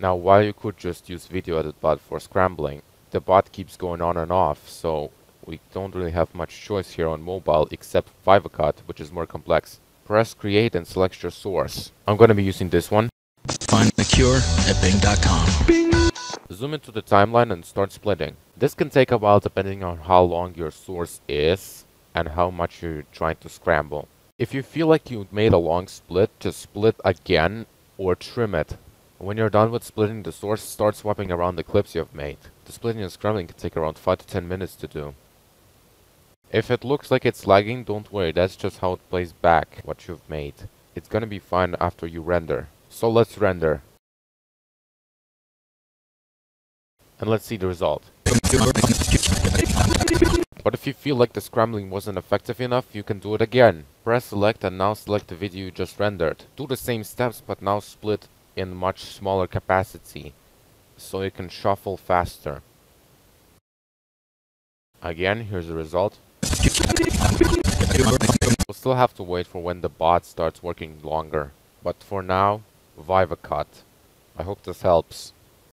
Now while you could just use video edit bot for scrambling, the bot keeps going on and off, so we don't really have much choice here on mobile except VivaCut, which is more complex. Press create and select your source. I'm going to be using this one. Find the cure at Bing.com. Bing! Zoom into the timeline and start splitting. This can take a while depending on how long your source is and how much you're trying to scramble. If you feel like you made a long split, just split again or trim it. When you're done with splitting the source, start swapping around the clips you have made. The splitting and scrambling can take around 5 to 10 minutes to do. If it looks like it's lagging, don't worry, that's just how it plays back what you've made. It's gonna be fine after you render. So let's render. And let's see the result. But if you feel like the scrambling wasn't effective enough, you can do it again. Press select and now select the video you just rendered. Do the same steps but now split in much smaller capacity, so you can shuffle faster. Again, here's the result. We'll still have to wait for when the bot starts working longer, but for now, VivaCut. I hope this helps.